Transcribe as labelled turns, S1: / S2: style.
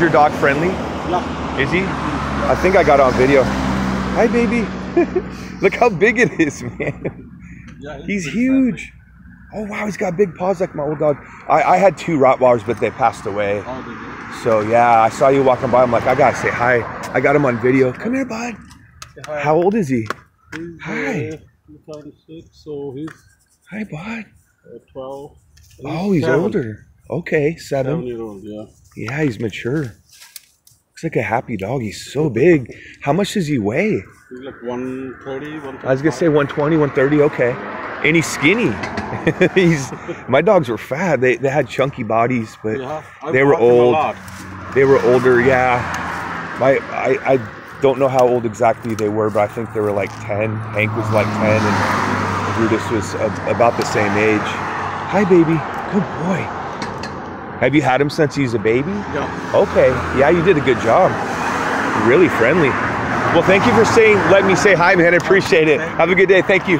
S1: Is your dog friendly?
S2: Yeah.
S1: Is he? I think I got on video. Hi, baby. Look how big it is, man.
S2: Yeah,
S1: He's huge. Oh wow, he's got big paws like my old dog. I, I had two Rottweilers, but they passed away.
S2: friendly. Oh, did?
S1: So yeah, I saw you walking by. I'm like, I gotta say hi. I got him on video. Come here, bud.
S2: Hi.
S1: How old is he?
S2: He's,
S1: Hi.
S2: Uh, 2006, so he's
S1: Hi, bud.
S2: uh, 12.
S1: Oh, he's
S2: seven.
S1: older. Okay,
S2: Seven
S1: seven.
S2: year old, yeah.
S1: Yeah, he's mature. Looks like a happy dog. He's so big. How much does he weigh?
S2: He's like 130, 135.
S1: I was gonna say 120, 130. Okay, and he's skinny. he's my dogs were fat. They they had chunky bodies, but
S2: Yeah,
S1: they were
S2: walk him a
S1: old. They were older. Yeah, my I I don't know how old exactly they were, but I think they were like 10. Hank was like 10, and Brutus was a, about the same age. Hi, baby. Good boy. Have you had him since he's a baby?
S2: Yeah.
S1: Okay. Yeah, you did a good job. Really friendly. Well, thank you for saying, let me say hi, man. I appreciate it. Have a good day. Thank you.